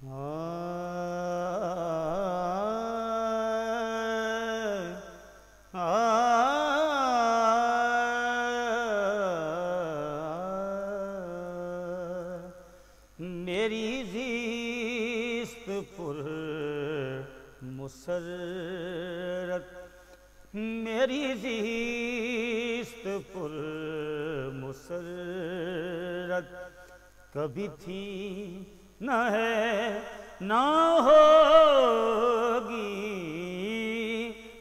मेरी जीस्त पुर मेरी जीस्त पुर कभी थी न है, न होगी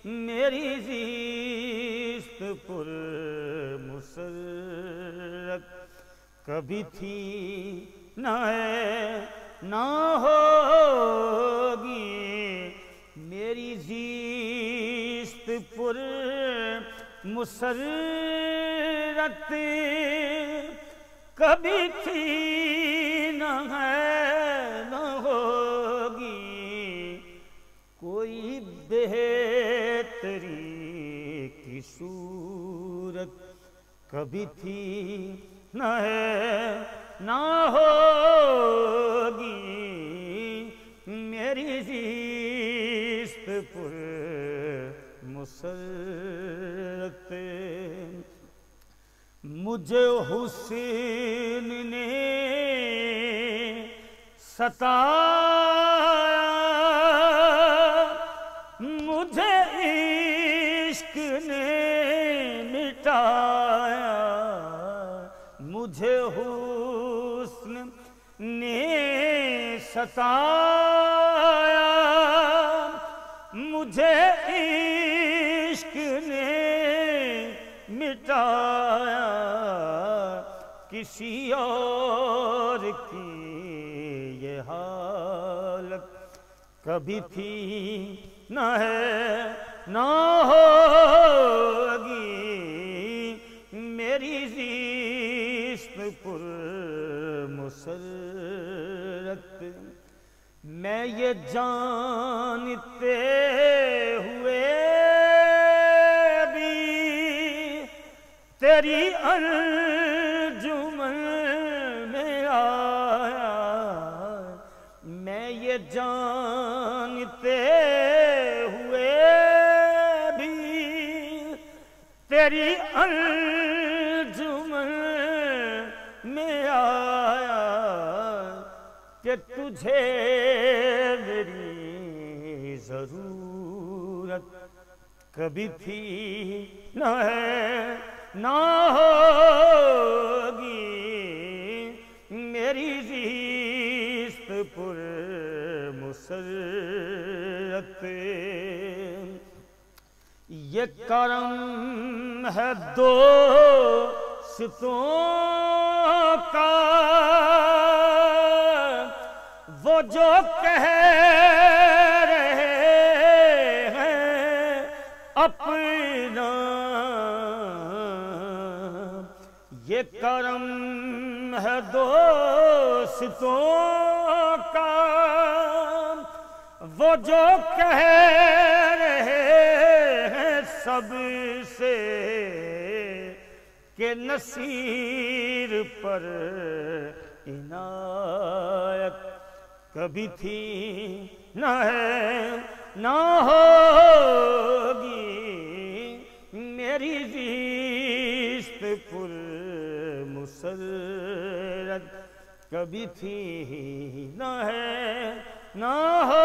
मेरी जीस्त पुर मुसरत। कभी थी न है, न होगी मेरी जीस्त पुर मुसरत। कभी थी न है कभी थी न है, न होगी मेरी जीस्त पुर मुसरत मुझे हुसैन ने सताया, मुझे इश्क ने मिटाया मुझे हुस्न ने सताया। मुझे इश्क ने मिटाया। किसी और की ये हालत कभी थी न है, न पुर मुसरत। मैं ये जानते हुए भी तेरी अंजुमन में आया। मैं ये जानते हुए भी तेरी अंजुमन कि तुझे मेरी ज़रूरत कभी थी न है, न होगी। मेरी जीस्त पुर मुसरत ये करम है दो सितों का जो कह रहे हैं अपना। ये करम है दोस्तों का। वो जो कह रहे हैं सबसे के नसीर पर इनायत कभी थी न है, न होगी। मेरी जीस्त फुल मुसरत कभी थी न है, न हो